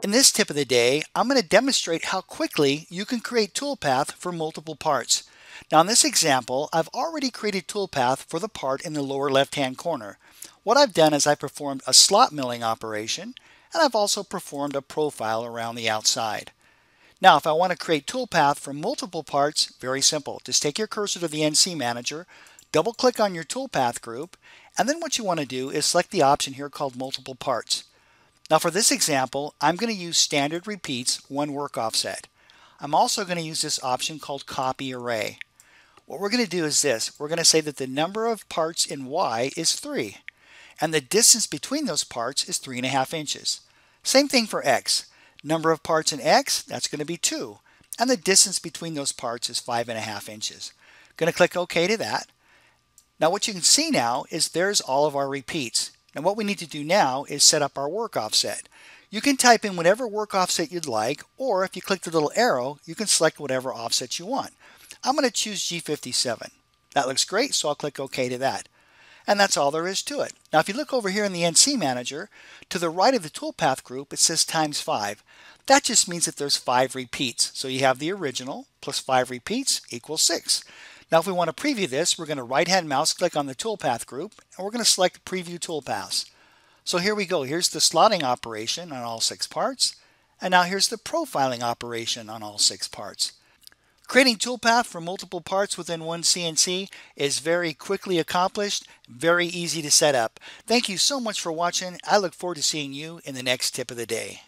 In this tip of the day, I'm going to demonstrate how quickly you can create toolpath for multiple parts. Now in this example, I've already created toolpath for the part in the lower left-hand corner. What I've done is I performed a slot milling operation, and I've also performed a profile around the outside. Now if I want to create toolpath for multiple parts, very simple. Just take your cursor to the NC Manager, double click on your toolpath group, and then what you want to do is select the option here called multiple parts. Now for this example, I'm going to use standard repeats, one work offset. I'm also going to use this option called copy array. What we're going to do is this. We're going to say that the number of parts in Y is 3, and the distance between those parts is 3.5 inches. Same thing for X. Number of parts in X, that's going to be 2, and the distance between those parts is 5.5 inches. Going to click OK to that. Now what you can see now is there's all of our repeats. And what we need to do now is set up our work offset. You can type in whatever work offset you'd like, or if you click the little arrow, you can select whatever offset you want. I'm going to choose G57. That looks great, so I'll click OK to that. And that's all there is to it. Now if you look over here in the NC Manager, to the right of the toolpath group, it says times 5. That just means that there's 5 repeats. So you have the original plus 5 repeats equals 6. Now if we want to preview this, we're going to right hand mouse click on the toolpath group and we're going to select preview toolpaths. So here we go. Here's the slotting operation on all six parts. And now here's the profiling operation on all six parts. Creating toolpath for multiple parts within OneCNC is very quickly accomplished, very easy to set up. Thank you so much for watching. I look forward to seeing you in the next tip of the day.